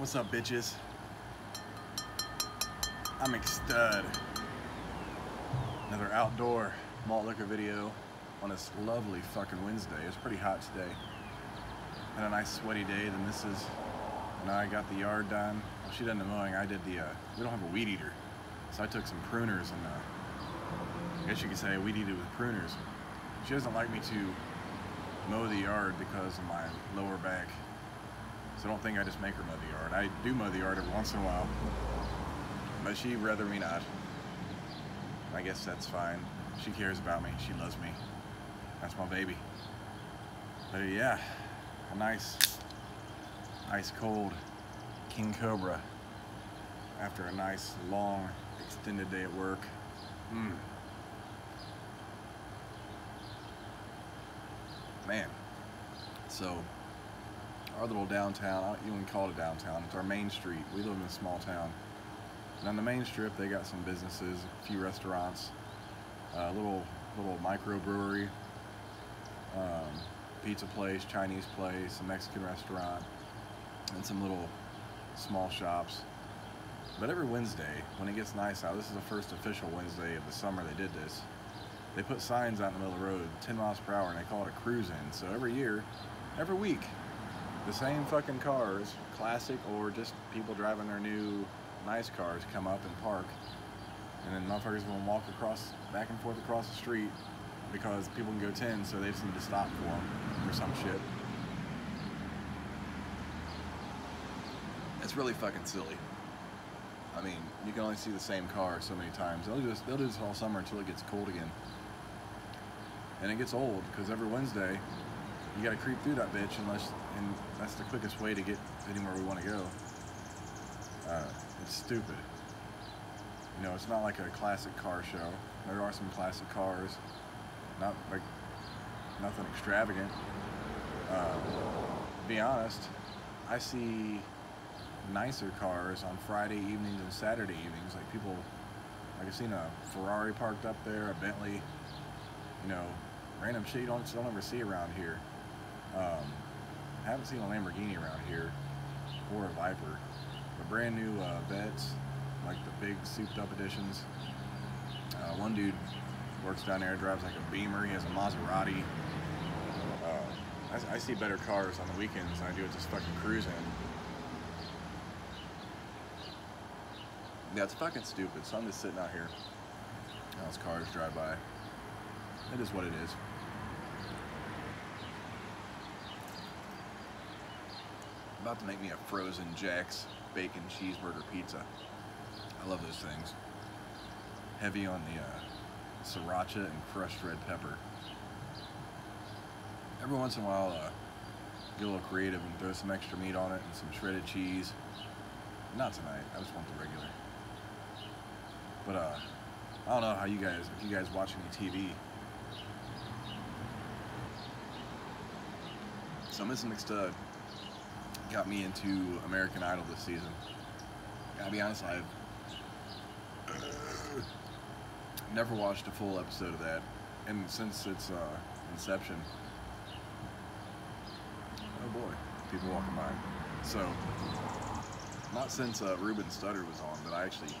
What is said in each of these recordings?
What's up, bitches? I'm McStud. Another outdoor malt liquor video on this lovely fucking Wednesday. It's pretty hot today. Had a nice sweaty day. The missus and I got the yard done. Well, she done the mowing. I did the, uh, we don't have a weed eater. So I took some pruners and, uh, I guess you could say weed eated with pruners. She doesn't like me to mow the yard because of my lower back. So don't think I just make her mow the yard. I do mow the yard every once in a while, but she'd rather me not. I guess that's fine. She cares about me. She loves me. That's my baby. But yeah, a nice, ice cold King Cobra after a nice, long, extended day at work. Mm. Man. So, our little downtown, I don't even call it a downtown, it's our main street. We live in a small town. And on the main strip, they got some businesses, a few restaurants, a little little microbrewery, um, pizza place, Chinese place, a Mexican restaurant, and some little small shops. But every Wednesday, when it gets nice out, this is the first official Wednesday of the summer they did this, they put signs out in the middle of the road, 10 miles per hour, and they call it a cruise in. So every year, every week, the same fucking cars, classic or just people driving their new nice cars, come up and park. And then motherfuckers will walk across, back and forth across the street because people can go 10, so they just need to stop for them or some shit. It's really fucking silly. I mean, you can only see the same car so many times. They'll just they'll do this all summer until it gets cold again. And it gets old because every Wednesday you got to creep through that bitch unless and that's the quickest way to get anywhere we want to go. Uh, it's stupid. You know, it's not like a classic car show. There are some classic cars, not like nothing extravagant. Uh, be honest, I see nicer cars on Friday evenings and Saturday evenings. Like people, like I've seen a Ferrari parked up there, a Bentley, you know, random shit you don't, don't ever see around here. Um, I haven't seen a Lamborghini around here, or a Viper. But brand new uh, Vettes, like the big souped up editions. Uh, one dude works down there, drives like a Beamer, he has a Maserati. Uh, I, I see better cars on the weekends than I do just fucking cruising. Yeah, it's fucking stupid. So I'm just sitting out here. As cars drive by. It is what it is. About to make me a frozen Jack's bacon cheeseburger pizza. I love those things. Heavy on the uh, sriracha and crushed red pepper. Every once in a while, uh, get a little creative and throw some extra meat on it and some shredded cheese. Not tonight. I just want the regular. But uh, I don't know how you guys, if you guys watch any TV. So Miss McStud got me into American Idol this season. Gotta be honest, I've never watched a full episode of that, and since its uh, inception, oh boy, people walking by. So, not since uh, Ruben Studdard was on, but I actually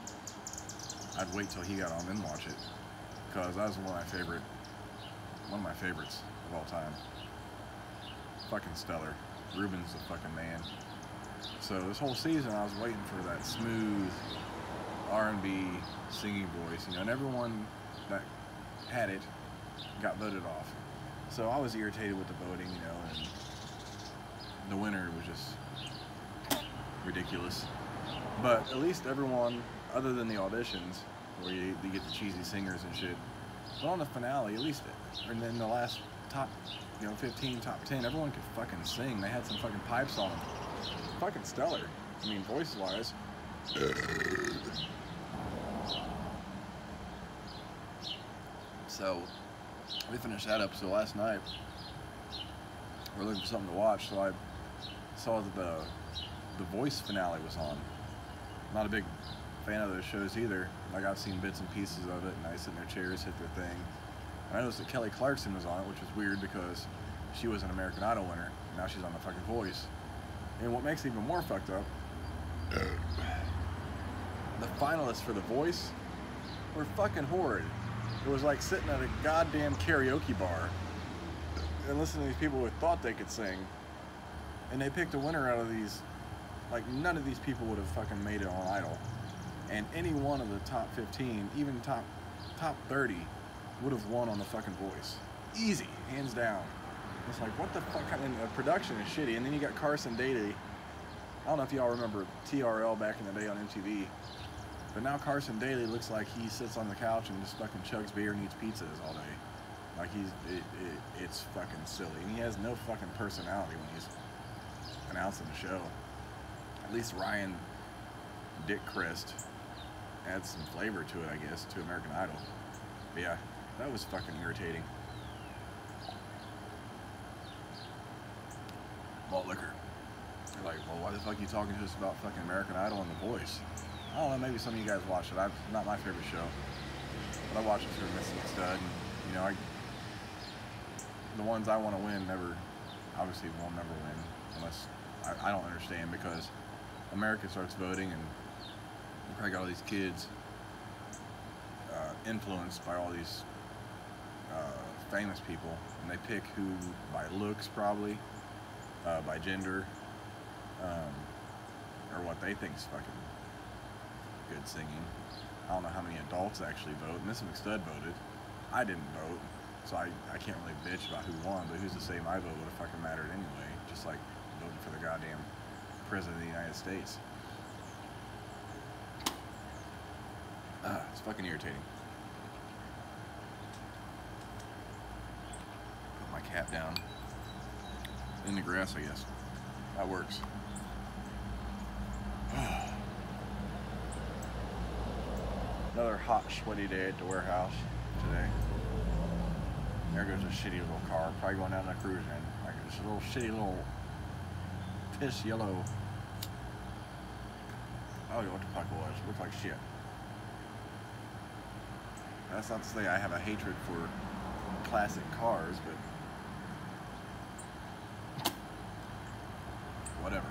I'd wait till he got on then watch it because that was one of my favorite one of my favorites of all time. Fucking stellar. Ruben's the fucking man. So this whole season I was waiting for that smooth R&B singing voice, you know, and everyone that had it got voted off. So I was irritated with the voting, you know, and the winner was just ridiculous. But at least everyone, other than the auditions, where you, you get the cheesy singers and shit, but on the finale, at least, and then the last top, you know, 15, top 10, everyone could fucking sing. They had some fucking pipes on them. Fucking stellar. I mean, voice-wise. So, we finished that up. So last night. We're looking for something to watch, so I saw that the the voice finale was on. Not a big fan of those shows either. Like I've seen bits and pieces of it, and I sit in their chairs, hit their thing. And I noticed that Kelly Clarkson was on it, which was weird because she was an American Idol winner. Now she's on the fucking Voice. And what makes it even more fucked up the finalists for The Voice were fucking horrid. It was like sitting at a goddamn karaoke bar and listening to these people who thought they could sing, and they picked a winner out of these. Like none of these people would have fucking made it on Idol, and any one of the top 15, even top top 30, would have won on the fucking Voice. Easy, hands down. It's like what the fuck? And the production is shitty, and then you got Carson Daly. I don't know if y'all remember TRL back in the day on MTV. But now Carson Daly looks like he sits on the couch and just fucking chugs beer and eats pizzas all day. Like he's, it, it, it's fucking silly. And he has no fucking personality when he's announcing the show. At least Ryan Dick Crist adds some flavor to it, I guess, to American Idol. But yeah, that was fucking irritating. Malt liquor. You're like, well, why the fuck are you talking to us about fucking American Idol and The Voice? I don't know, maybe some of you guys watch it. I'm not my favorite show. But I watch it through Missy Stud. And, you know, I the ones I want to win never, obviously will never win unless I, I don't understand because America starts voting and you probably got all these kids uh, influenced by all these uh, famous people and they pick who by looks probably, uh, by gender, um, or what they think is fucking good singing. I don't know how many adults actually vote. Missy McStud voted. I didn't vote, so I, I can't really bitch about who won, but who's to say my vote would have fucking mattered anyway? Just like voting for the goddamn President of the United States. Ah, it's fucking irritating. Put my cap down. In the grass, I guess. That works. Another hot, sweaty day at the warehouse today. There goes a shitty little car, probably going down the cruise in. Like this little shitty little piss yellow. I don't know what the fuck it was. It looked like shit. That's not to say I have a hatred for classic cars, but whatever.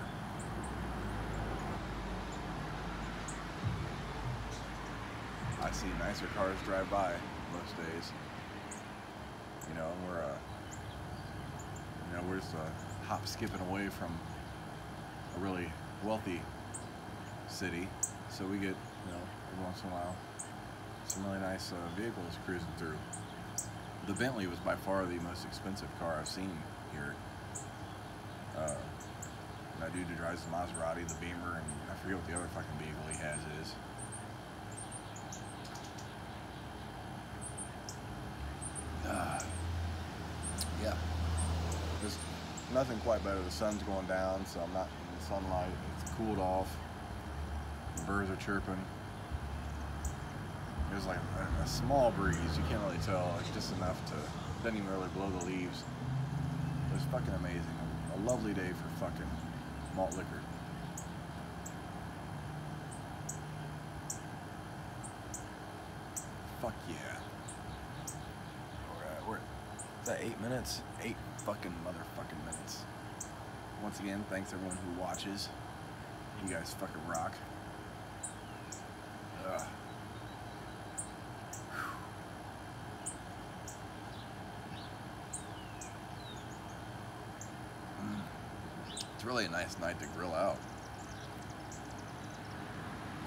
I see nicer cars drive by most days. You know, we're uh, you know we're just a hop skipping away from a really wealthy city, so we get you know every once in a while some really nice uh, vehicles cruising through. The Bentley was by far the most expensive car I've seen here. That dude who drives the Maserati, the Beamer, and I forget what the other fucking vehicle he has is. Uh, yeah. There's nothing quite better. The sun's going down, so I'm not in the sunlight. It's cooled off. The birds are chirping. There's like a, a small breeze. You can't really tell. It's just enough to doesn't even really blow the leaves. It was fucking amazing. A lovely day for fucking malt liquor. Fuck yeah. Alright, we're is that eight minutes? Eight fucking motherfucking minutes. Once again, thanks everyone who watches. You guys fucking rock. Ugh. Mm. It's really a nice night to grill out.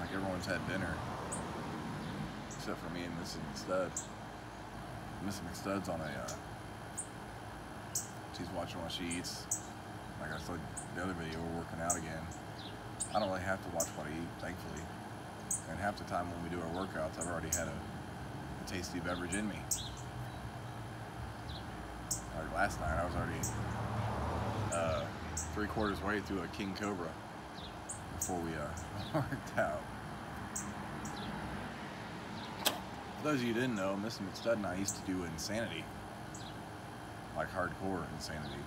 Like everyone's had dinner. Except for me and Mrs. McStud. Mrs. McStud's on a, uh, she's watching while she eats. Like I said the other video, we're working out again. I don't really have to watch what I eat, thankfully. And half the time when we do our workouts, I've already had a, a tasty beverage in me. Like last night, I was already uh, three quarters way through a King Cobra before we uh, worked out. For those of you didn't know, Mr. McStud and I used to do Insanity. Like hardcore Insanity.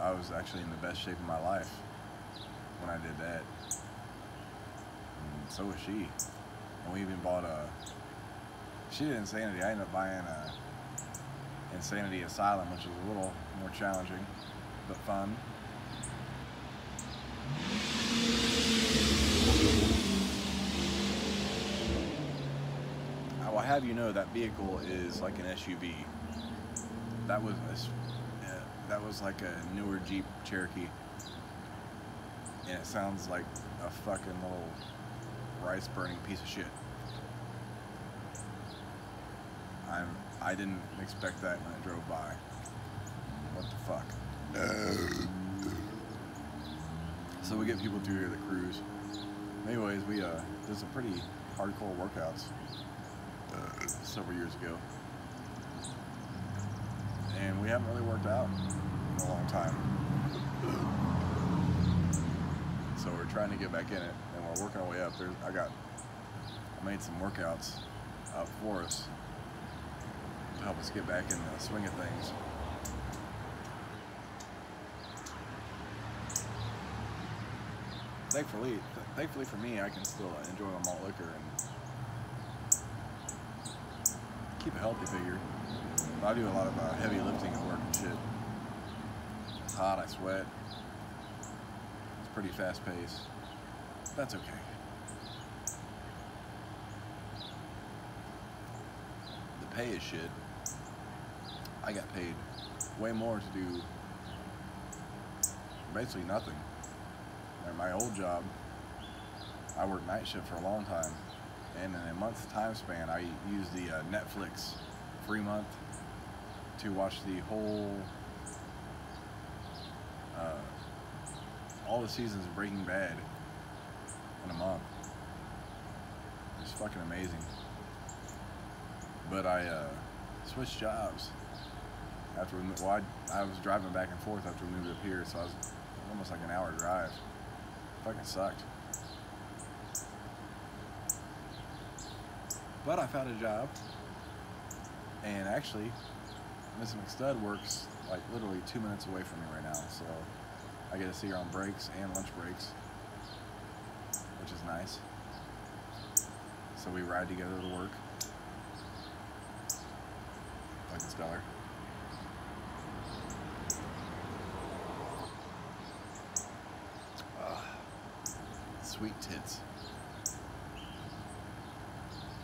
I was actually in the best shape of my life when I did that. And so was she. And we even bought a. She did Insanity. I ended up buying a Insanity Asylum, which was a little more challenging, the fun. I will have you know that vehicle is like an SUV. That was a, that was like a newer Jeep Cherokee, and it sounds like a fucking little rice burning piece of shit. I'm I didn't expect that when I drove by. What the fuck? So we get people through here cruise. Anyways, we uh did some pretty hardcore workouts uh, several years ago, and we haven't really worked out in a long time. So we're trying to get back in it, and we're working our way up. There's I got I made some workouts up for us to help us get back in the swing of things. Thankfully, thankfully for me, I can still enjoy my malt liquor and keep a healthy figure. I do a lot of uh, heavy lifting at work and shit. It's hot, I sweat. It's pretty fast paced. That's okay. The pay is shit. I got paid way more to do basically nothing. At my old job, I worked night shift for a long time, and in a month's time span, I used the uh, Netflix free month to watch the whole, uh, all the seasons of Breaking Bad in a month. It's fucking amazing. But I uh, switched jobs after we, well, I, I was driving back and forth after we moved up here, so I was almost like an hour drive. Fucking sucked. But I found a job, and actually, Miss McStud works like literally two minutes away from me right now, so I get to see her on breaks and lunch breaks, which is nice. So we ride together to work, a stellar. Sweet tits.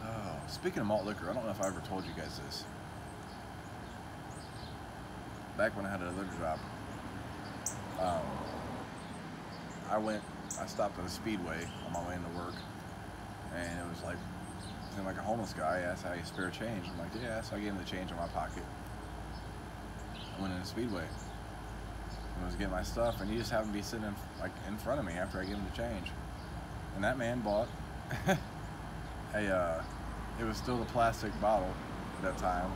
Oh, speaking of malt liquor, I don't know if I ever told you guys this. Back when I had another job, um, I went, I stopped at a speedway on my way into work, and it was like, like a homeless guy asked how you spare change. I'm like, yeah, so I gave him the change in my pocket. I went in the speedway. I was getting my stuff, and he just happened to be sitting in, like in front of me after I gave him the change. And that man bought a, uh, it was still the plastic bottle at that time.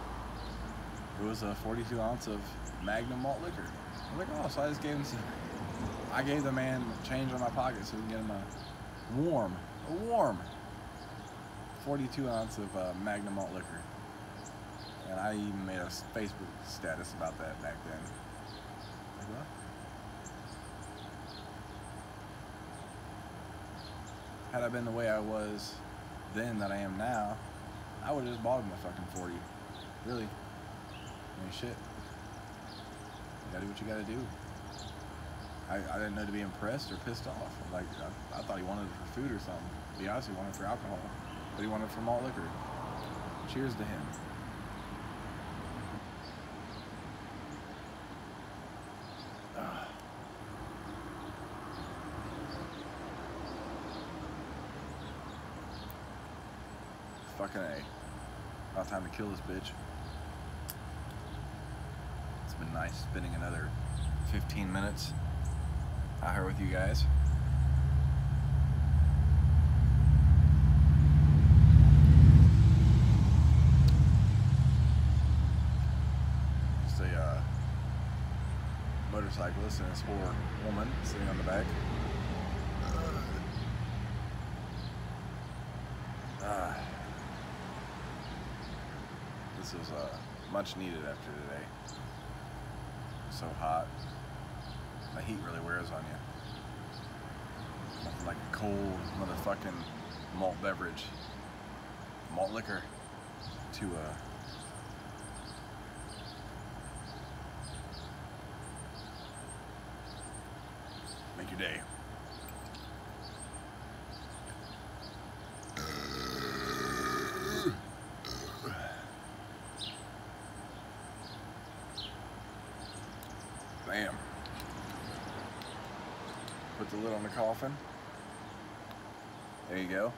It was a 42 ounce of Magnum malt liquor. I was like, oh, so I just gave him some. I gave the man change on my pocket so we can get him a warm, a warm 42 ounce of uh, Magnum malt liquor. And I even made a Facebook status about that back then. Like, what? Had I been the way I was then that I am now, I would have just bought a fucking 40. Really. I mean, shit. You gotta do what you gotta do. I, I didn't know to be impressed or pissed off. Like, I, I thought he wanted it for food or something. Honest, he wanted it for alcohol. But he wanted it for malt liquor. Cheers to him. Fucking A. About time to kill this bitch. It's been nice spending another 15 minutes out here with you guys. Just a uh, motorcyclist and his poor woman sitting on the back. This is uh, much needed after today. So hot. The heat really wears on you. Like a cold motherfucking malt beverage, malt liquor to uh, make your day. The lid on the coffin. There you go.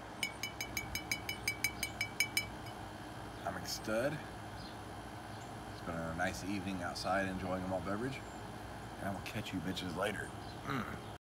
I'm stud. It's been a nice evening outside enjoying a malt beverage. And I will catch you bitches later. Mm.